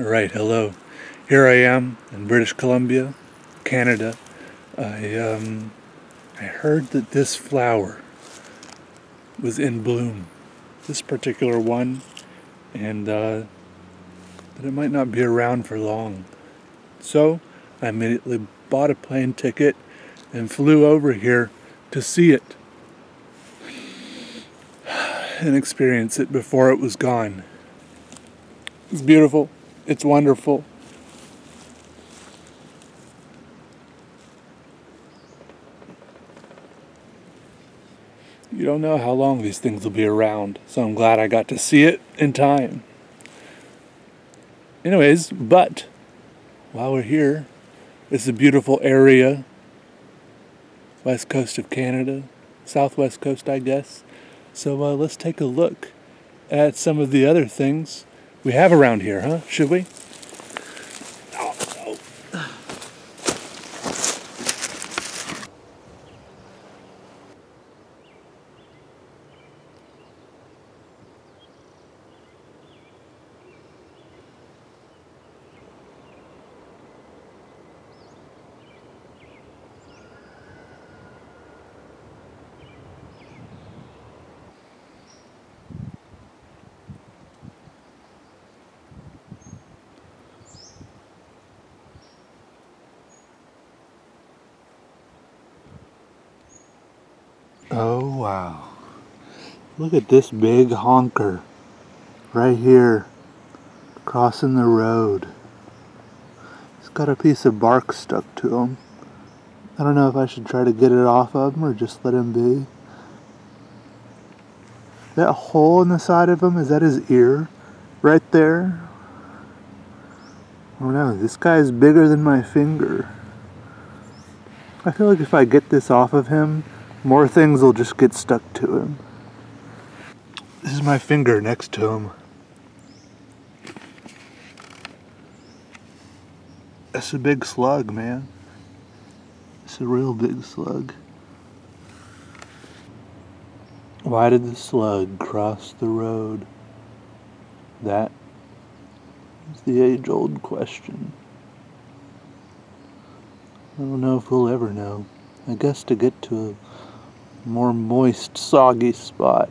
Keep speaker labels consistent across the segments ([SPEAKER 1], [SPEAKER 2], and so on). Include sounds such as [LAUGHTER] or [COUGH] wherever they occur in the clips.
[SPEAKER 1] Alright, hello. Here I am in British Columbia, Canada. I um I heard that this flower was in bloom. This particular one and uh, that it might not be around for long. So I immediately bought a plane ticket and flew over here to see it and experience it before it was gone. It's beautiful. It's wonderful. You don't know how long these things will be around, so I'm glad I got to see it in time. Anyways, but while we're here, it's a beautiful area, west coast of Canada, southwest coast, I guess. So uh, let's take a look at some of the other things we have around here, huh? Should we? Oh wow. Look at this big honker right here crossing the road. He's got a piece of bark stuck to him. I don't know if I should try to get it off of him or just let him be. That hole in the side of him, is that his ear? Right there? Oh no, this guy's bigger than my finger. I feel like if I get this off of him, more things will just get stuck to him. This is my finger next to him. That's a big slug, man. It's a real big slug. Why did the slug cross the road? That is the age old question. I don't know if we'll ever know. I guess to get to a more moist, soggy spot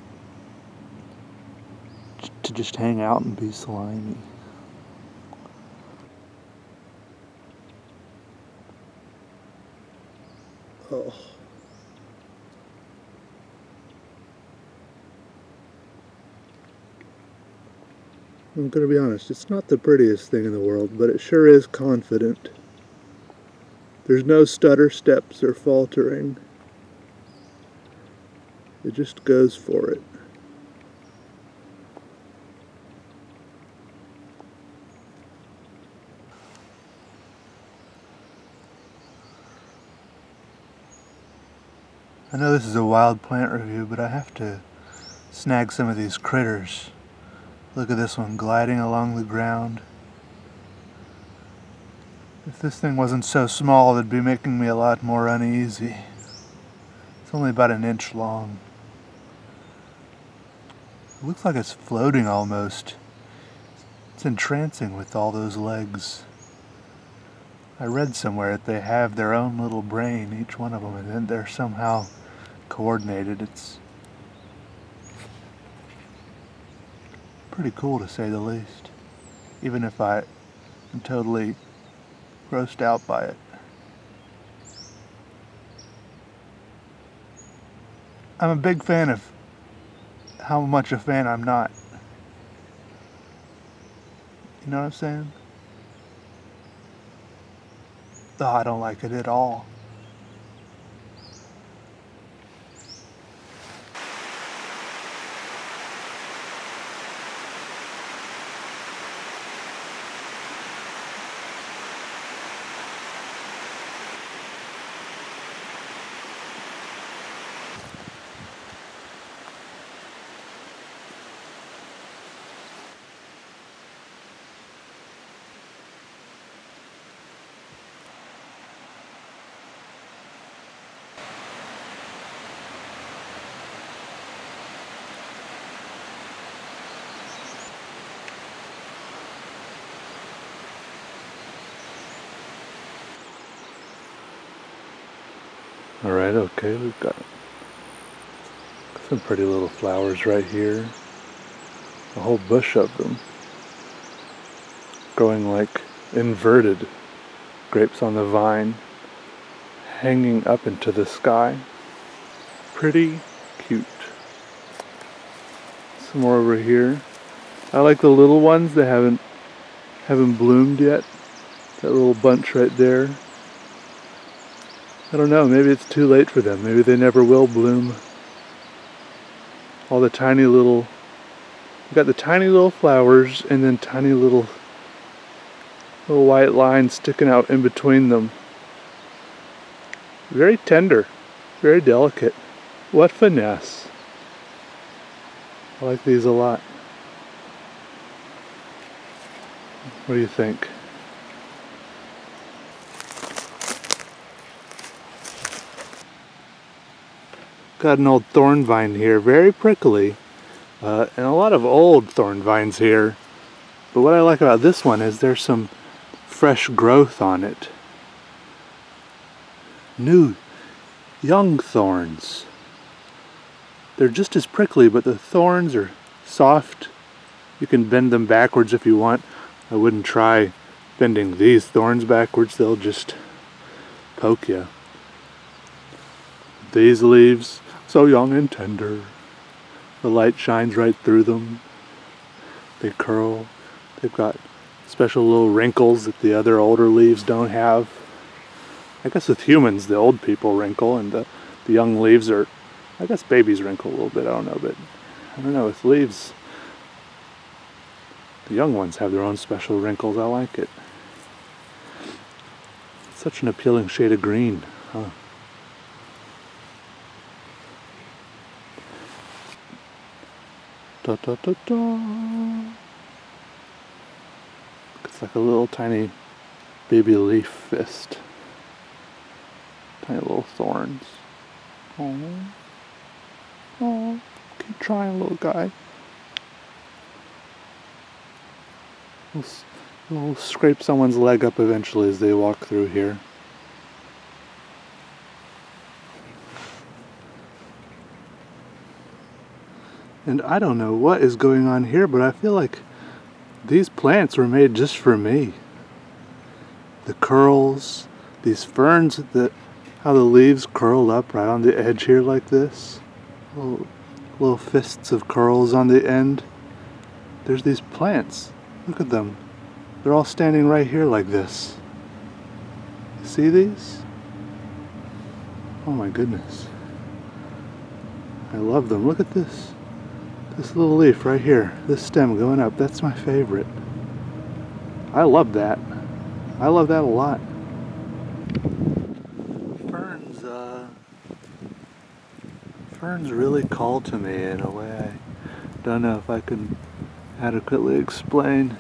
[SPEAKER 1] to just hang out and be slimy. Oh. I'm going to be honest, it's not the prettiest thing in the world, but it sure is confident. There's no stutter steps or faltering. It just goes for it. Know this is a wild plant review, but I have to snag some of these critters. Look at this one gliding along the ground. If this thing wasn't so small, it'd be making me a lot more uneasy. It's only about an inch long. It looks like it's floating almost. It's entrancing with all those legs. I read somewhere that they have their own little brain, each one of them, and then they're somehow coordinated. It's pretty cool to say the least, even if I am totally grossed out by it. I'm a big fan of how much a fan I'm not. You know what I'm saying? Oh, I don't like it at all. Alright, okay, we've got some pretty little flowers right here. A whole bush of them. Growing like inverted grapes on the vine. Hanging up into the sky. Pretty cute. Some more over here. I like the little ones that haven't haven't bloomed yet. That little bunch right there. I don't know, maybe it's too late for them. Maybe they never will bloom. All the tiny little, got the tiny little flowers and then tiny little, little white lines sticking out in between them. Very tender, very delicate. What finesse. I like these a lot. What do you think? Got an old thorn vine here, very prickly, uh, and a lot of old thorn vines here. But what I like about this one is there's some fresh growth on it. New, young thorns. They're just as prickly, but the thorns are soft. You can bend them backwards if you want. I wouldn't try bending these thorns backwards, they'll just poke you. These leaves, so young and tender. The light shines right through them. They curl. They've got special little wrinkles that the other older leaves don't have. I guess with humans, the old people wrinkle and the, the young leaves are, I guess babies wrinkle a little bit, I don't know, but I don't know, with leaves, the young ones have their own special wrinkles. I like it. Such an appealing shade of green, huh? Da, da, da, da. It's like a little tiny baby leaf fist. Tiny little thorns. Oh, oh, keep trying, little guy. We'll, we'll scrape someone's leg up eventually as they walk through here. And I don't know what is going on here, but I feel like these plants were made just for me. The curls, these ferns, that how the leaves curl up right on the edge here like this. Little, little fists of curls on the end. There's these plants. Look at them. They're all standing right here like this. See these? Oh my goodness. I love them. Look at this. This little leaf right here, this stem going up, that's my favorite. I love that. I love that a lot. Ferns, uh, ferns really call to me in a way I don't know if I can adequately explain.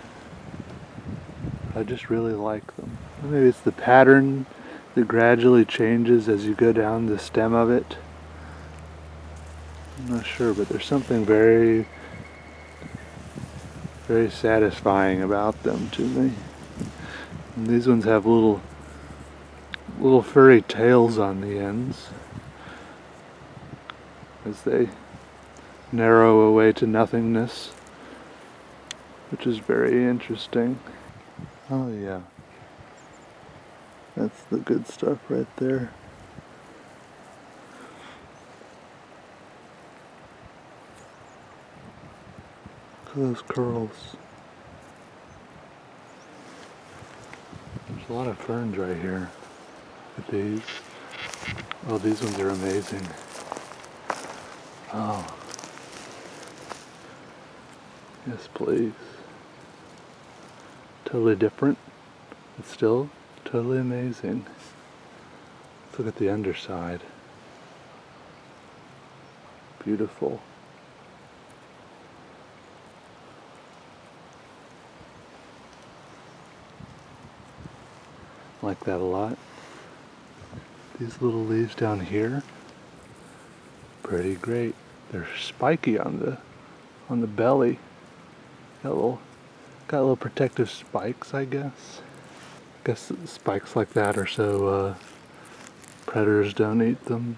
[SPEAKER 1] I just really like them. Maybe it's the pattern that gradually changes as you go down the stem of it. I'm not sure, but there's something very, very satisfying about them to me. And these ones have little, little furry tails on the ends as they narrow away to nothingness, which is very interesting. Oh yeah, that's the good stuff right there. Those curls. There's a lot of ferns right here. Look at these. Oh, these ones are amazing. Oh. Yes, please. Totally different, but still totally amazing. Let's look at the underside. Beautiful. Like that a lot. These little leaves down here, pretty great. They're spiky on the on the belly. Got little got little protective spikes, I guess. I guess spikes like that are so uh, Predators don't eat them.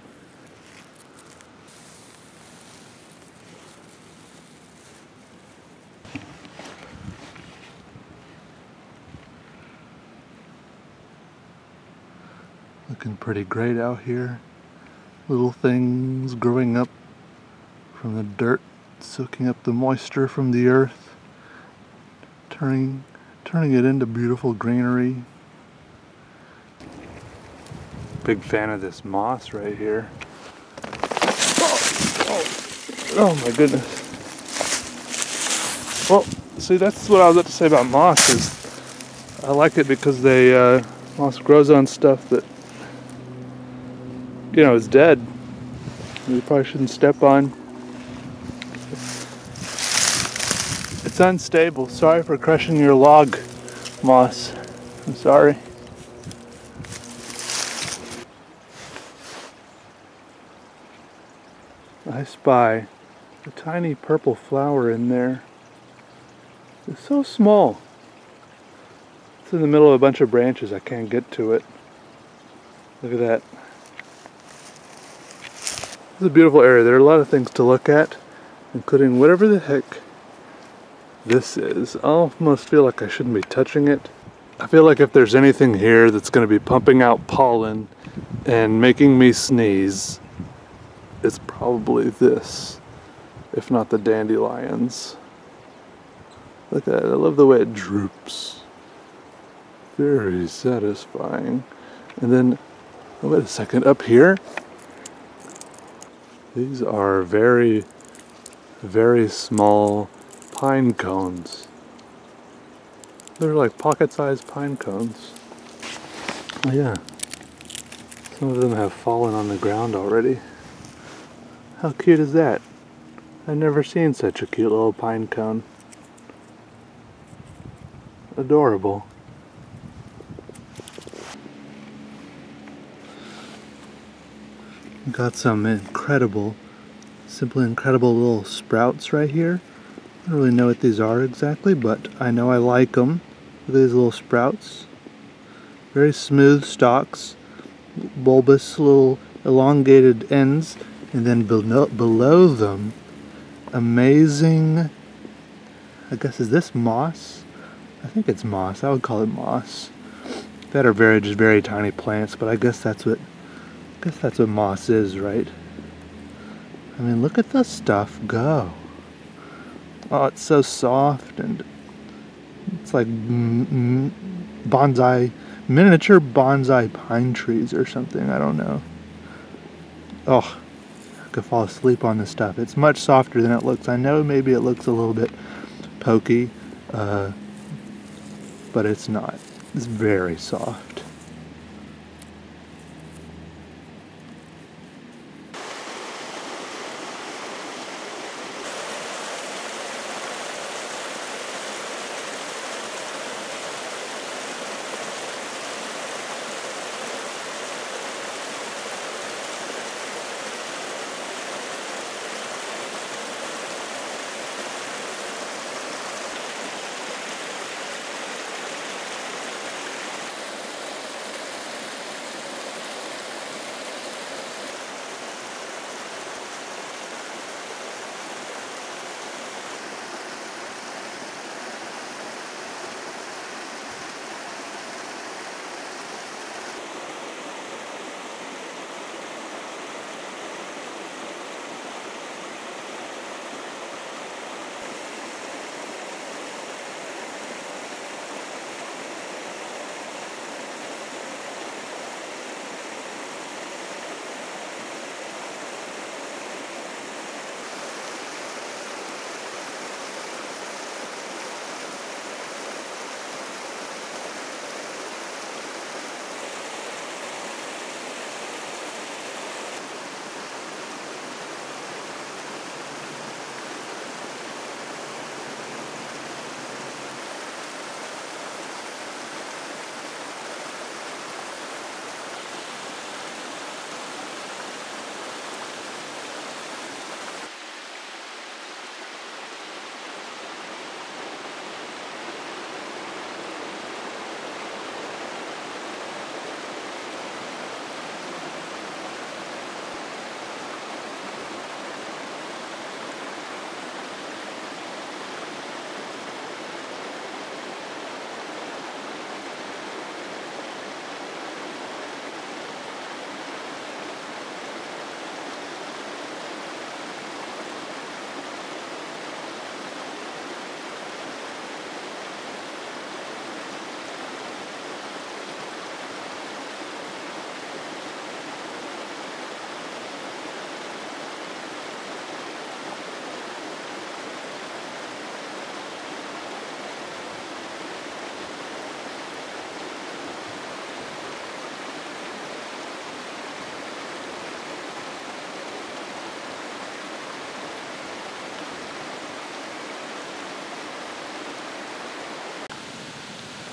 [SPEAKER 1] Looking pretty great out here. Little things growing up from the dirt, soaking up the moisture from the earth, turning, turning it into beautiful greenery. Big fan of this moss right here. Oh, oh, my goodness. Well, see, that's what I was about to say about moss is I like it because they uh, moss grows on stuff that you know is dead. You probably shouldn't step on. It's unstable. Sorry for crushing your log, moss. I'm sorry. I spy a tiny purple flower in there. It's so small. It's in the middle of a bunch of branches. I can't get to it. Look at that. It's a beautiful area. There are a lot of things to look at, including whatever the heck this is. I almost feel like I shouldn't be touching it. I feel like if there's anything here that's going to be pumping out pollen and making me sneeze, it's probably this, if not the dandelions. Look at that, I love the way it droops. Very satisfying. And then, oh, wait a second, up here, these are very, very small pine cones. They're like pocket-sized pine cones. Oh yeah, some of them have fallen on the ground already. How cute is that? I've never seen such a cute little pine cone. Adorable. Got some incredible, simply incredible little sprouts right here. I don't really know what these are exactly, but I know I like them. Look at these little sprouts. Very smooth stalks, bulbous little elongated ends and then below, below them, amazing, I guess is this moss? I think it's moss, I would call it moss. That are very, just very tiny plants, but I guess that's what, Guess that's what moss is, right? I mean, look at this stuff go. Oh, it's so soft and it's like bonsai, miniature bonsai pine trees or something, I don't know. Oh, I could fall asleep on this stuff. It's much softer than it looks. I know maybe it looks a little bit pokey, uh, but it's not. It's very soft.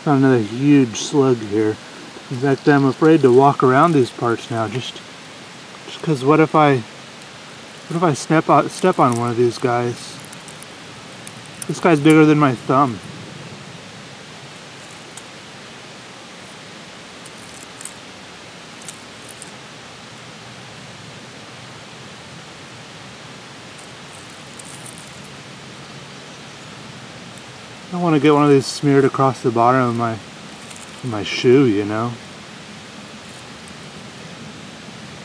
[SPEAKER 1] Another huge slug here. In fact, I'm afraid to walk around these parts now. Just, because what if I, what if I step out, step on one of these guys? This guy's bigger than my thumb. Want to get one of these smeared across the bottom of my my shoe, you know.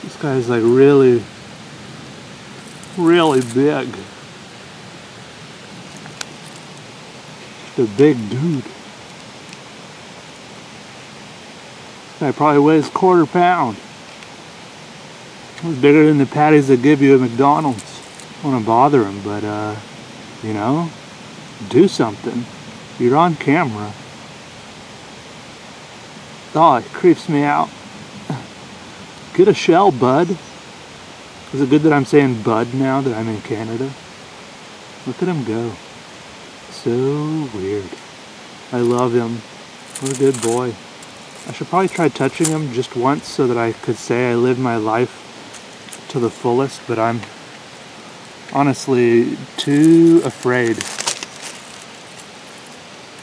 [SPEAKER 1] This guy's like really, really big. The big dude. Guy probably weighs quarter pound. It's bigger than the patties they give you at McDonald's. I don't want to bother him, but uh, you know, do something. You're on camera. Oh, it creeps me out. [LAUGHS] Get a shell, bud. Is it good that I'm saying bud now that I'm in Canada? Look at him go. So weird. I love him. What a good boy. I should probably try touching him just once so that I could say I lived my life to the fullest, but I'm honestly too afraid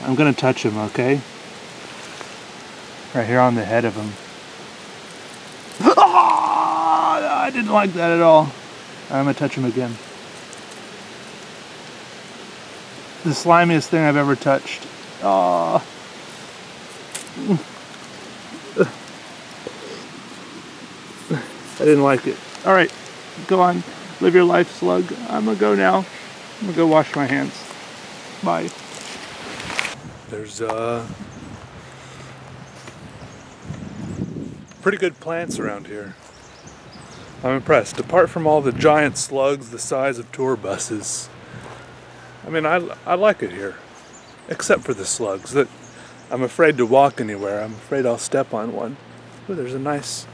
[SPEAKER 1] I'm gonna touch him, okay? Right here on the head of him. Ah, I didn't like that at all. I'm gonna touch him again. The slimiest thing I've ever touched. Oh. I didn't like it. All right, go on. Live your life, slug. I'm gonna go now. I'm gonna go wash my hands. Bye. There's uh, pretty good plants around here. I'm impressed. Apart from all the giant slugs the size of tour buses, I mean, I, I like it here. Except for the slugs that I'm afraid to walk anywhere. I'm afraid I'll step on one. Ooh, there's a nice,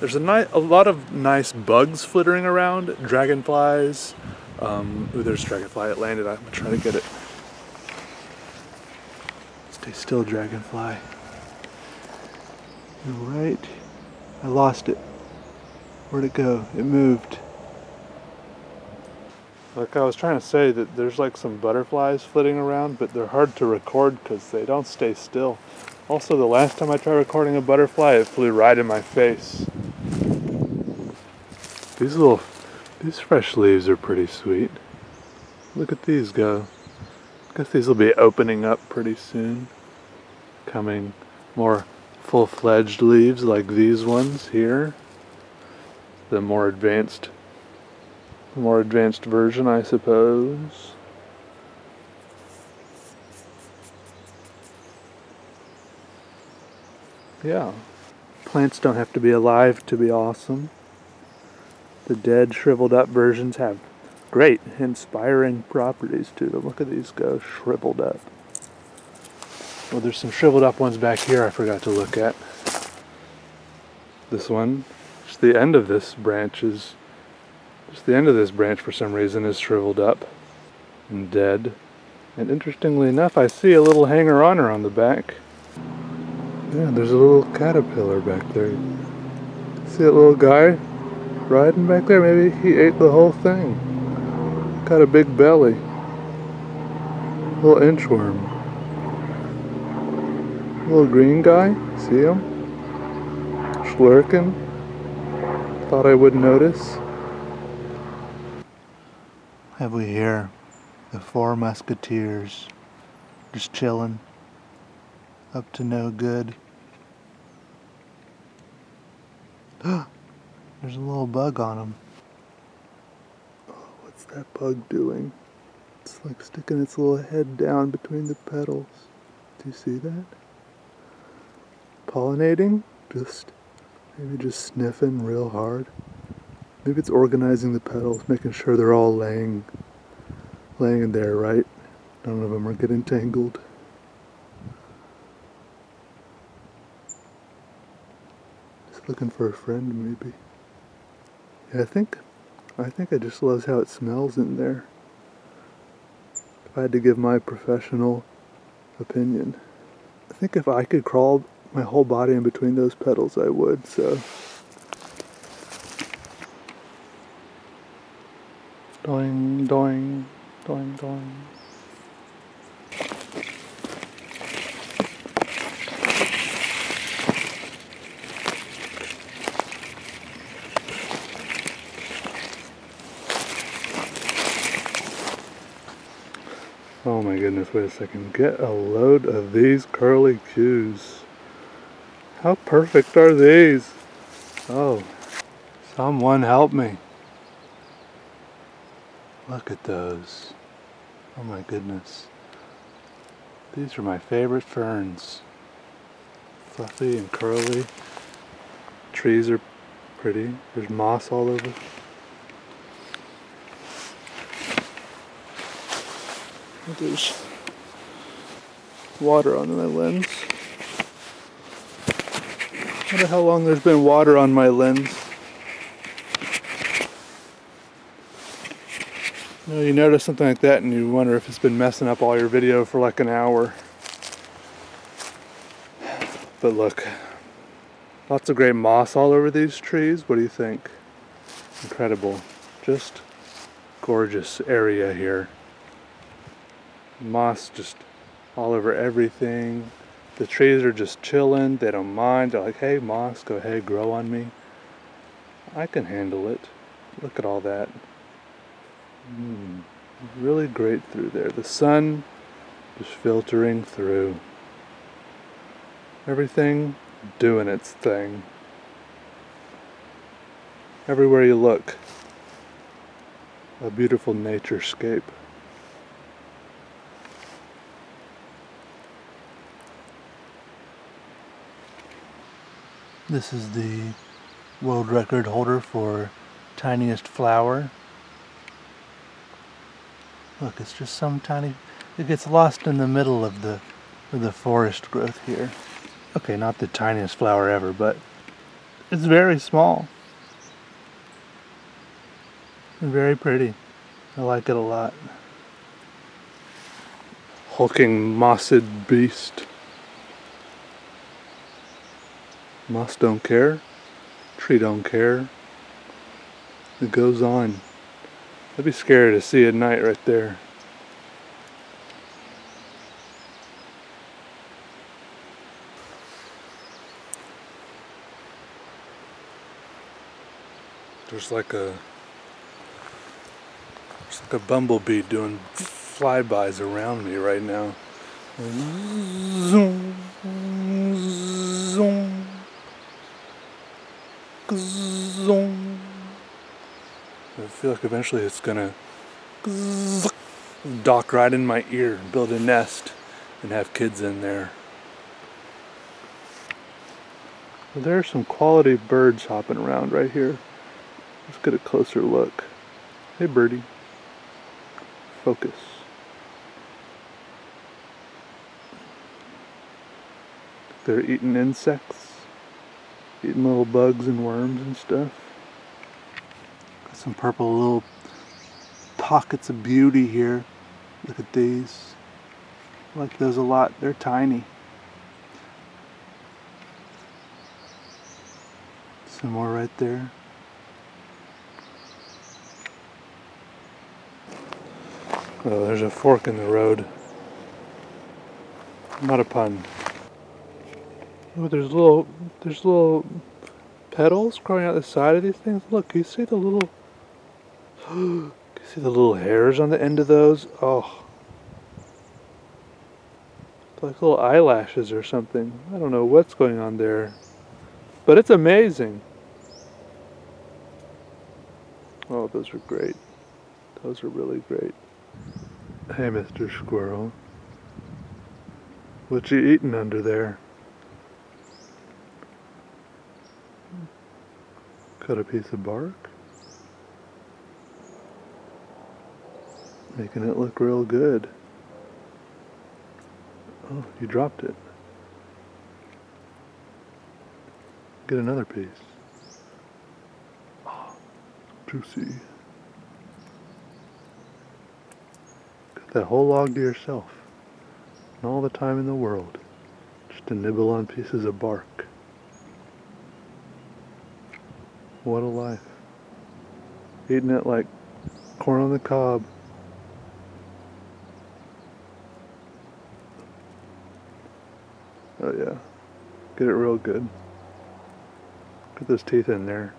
[SPEAKER 1] there's a, ni- a lot of nice bugs flittering around. Dragonflies. Um, ooh, there's dragonfly. It landed. I'm gonna try to get it. Stay still, dragonfly. You're right. I lost it. Where'd it go? It moved. Like I was trying to say that there's like some butterflies flitting around, but they're hard to record because they don't stay still. Also, the last time I tried recording a butterfly, it flew right in my face. These little, these fresh leaves are pretty sweet. Look at these go. I guess these will be opening up pretty soon. Coming more full-fledged leaves like these ones here. The more advanced, more advanced version, I suppose. Yeah. Plants don't have to be alive to be awesome. The dead, shriveled up versions have great, inspiring properties to them. Look at these go shriveled up. Well, there's some shriveled up ones back here I forgot to look at. This one, just the end of this branch is, just the end of this branch for some reason is shriveled up and dead. And interestingly enough, I see a little hanger-oner on the back. Yeah, there's a little caterpillar back there. See that little guy riding back there? Maybe he ate the whole thing. Got a big belly. Little inchworm. Little green guy. See him? Slurking. Thought I would notice. Have we here the four musketeers just chilling up to no good. [GASPS] There's a little bug on him. That bug doing? It's like sticking its little head down between the petals. Do you see that? Pollinating? Just maybe just sniffing real hard. Maybe it's organizing the petals, making sure they're all laying laying in there right. None of them are getting tangled. Just looking for a friend, maybe. Yeah, I think, I think I just love how it smells in there. If I had to give my professional opinion. I think if I could crawl my whole body in between those petals, I would, so. Doing, doing, doing, doing. Oh my goodness, wait a second. Get a load of these curly cues. How perfect are these? Oh, someone help me. Look at those. Oh my goodness. These are my favorite ferns. Fluffy and curly. Trees are pretty. There's moss all over. There's water on my lens. I wonder how long there's been water on my lens. You, know, you notice something like that and you wonder if it's been messing up all your video for like an hour. But look, lots of great moss all over these trees. What do you think? Incredible. Just gorgeous area here moss just all over everything. The trees are just chilling. They don't mind. They're like, hey, moss, go ahead, grow on me. I can handle it. Look at all that. Mm, really great through there. The sun just filtering through. Everything doing its thing. Everywhere you look, a beautiful nature scape. This is the world record holder for tiniest flower. Look, it's just some tiny, it gets lost in the middle of the, of the forest growth here. Okay, not the tiniest flower ever, but it's very small. And very pretty. I like it a lot. Hulking mossed beast. Moss don't care. Tree don't care. It goes on. I'd be scared to see at night right there. There's like a there's like a bumblebee doing flybys around me right now. Zoom. Zoom. I feel like eventually it's gonna dock right in my ear build a nest and have kids in there. There are some quality birds hopping around right here. Let's get a closer look. Hey birdie. Focus. They're eating insects. Eating little bugs and worms and stuff. Got some purple little pockets of beauty here. Look at these. I like those a lot. They're tiny. Some more right there. Oh, there's a fork in the road. Not a pun. There's little, there's little petals growing out the side of these things. Look, you see the little, [GASPS] you see the little hairs on the end of those? Oh, like little eyelashes or something. I don't know what's going on there, but it's amazing. Oh, those are great. Those are really great. Hey, Mr. Squirrel. What you eating under there? Cut a piece of bark. Making it look real good. Oh, you dropped it. Get another piece. Oh, juicy. Got that whole log to yourself. And all the time in the world. Just to nibble on pieces of bark. What a life. Eating it like corn on the cob. Oh yeah. Get it real good. Put those teeth in there.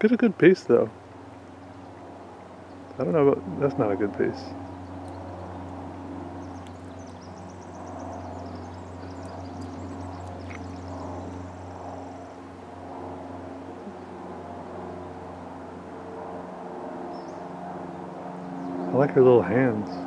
[SPEAKER 1] Get a good piece though. I don't know about, that's not a good piece. I like her little hands.